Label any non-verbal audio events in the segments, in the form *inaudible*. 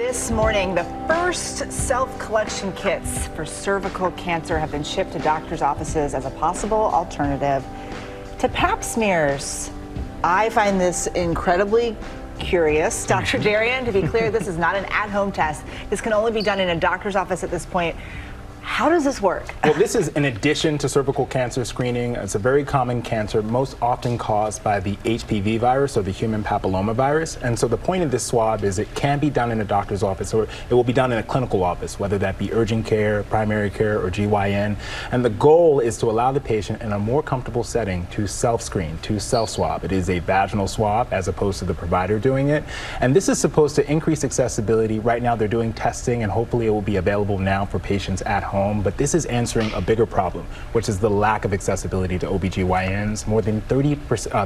This morning, the first self collection kits for cervical cancer have been shipped to doctors' offices as a possible alternative to pap smears. I find this incredibly curious. *laughs* Dr. Darien, to be clear, this is not an at home test. This can only be done in a doctor's office at this point. How does this work? Well, this is in addition to cervical cancer screening. It's a very common cancer, most often caused by the HPV virus or the human papilloma virus. And so the point of this swab is it can be done in a doctor's office or it will be done in a clinical office, whether that be urgent care, primary care, or GYN. And the goal is to allow the patient in a more comfortable setting to self screen, to self swab. It is a vaginal swab as opposed to the provider doing it. And this is supposed to increase accessibility. Right now, they're doing testing, and hopefully, it will be available now for patients at home home, but this is answering a bigger problem, which is the lack of accessibility to OBGYNs. More than 30 uh,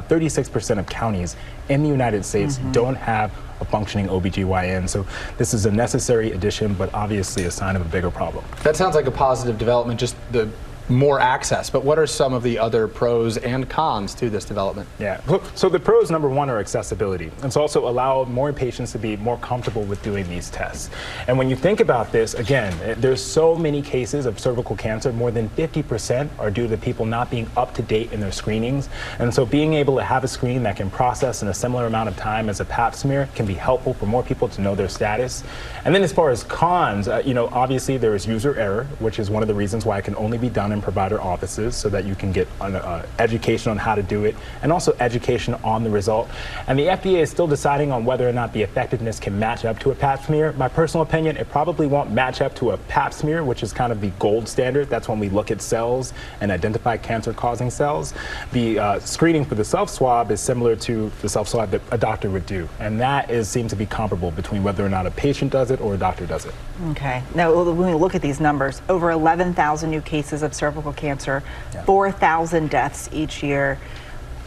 36% of counties in the United States mm-hmm. don't have a functioning OBGYN. So this is a necessary addition, but obviously a sign of a bigger problem. That sounds like a positive development, just the more access. But what are some of the other pros and cons to this development? Yeah, so the pros, number one, are accessibility. It's also allow more patients to be more comfortable with doing these tests. And when you think about this, again, eh, there's so many cases of cervical cancer, more than 50% are due to people not being up to date in their screenings. And so being able to have a screen that can process in a similar amount of time as a pap smear can be helpful for more people to know their status. And then as far as cons, uh, you know, obviously there is user error, which is one of the reasons why it can only be done in provider offices so that you can get an, uh, education on how to do it and also education on the result. And the FDA is still deciding on whether or not the effectiveness can match up to a pap smear. My personal opinion, it probably won't match up to a pap smear, which is kind of the gold standard. That's when we look at cells and identify cancer causing cells. The uh, screening for the self swab is similar to the self swab that a doctor would do. And that is seems to be comparable between whether or not a patient does it or a doctor does it. Okay. Now, when we look at these numbers, over 11,000 new cases of cervical cancer, yeah. 4,000 deaths each year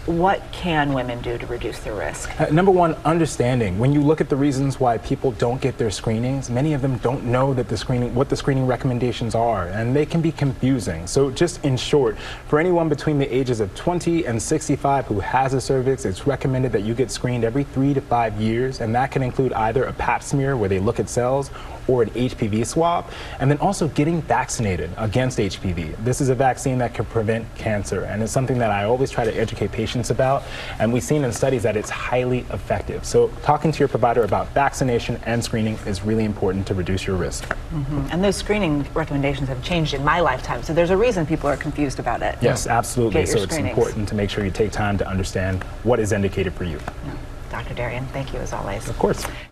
what can women do to reduce their risk? Uh, number one, understanding. When you look at the reasons why people don't get their screenings, many of them don't know that the screening, what the screening recommendations are, and they can be confusing. So, just in short, for anyone between the ages of 20 and 65 who has a cervix, it's recommended that you get screened every three to five years, and that can include either a pap smear where they look at cells or an HPV swab, and then also getting vaccinated against HPV. This is a vaccine that can prevent cancer, and it's something that I always try to educate patients patients about. And we've seen in studies that it's highly effective. So talking to your provider about vaccination and screening is really important to reduce your risk. Mm-hmm. And those screening recommendations have changed in my lifetime. So there's a reason people are confused about it. Yes, absolutely. So it's important to make sure you take time to understand what is indicated for you. Dr. Darien, thank you as always. Of course.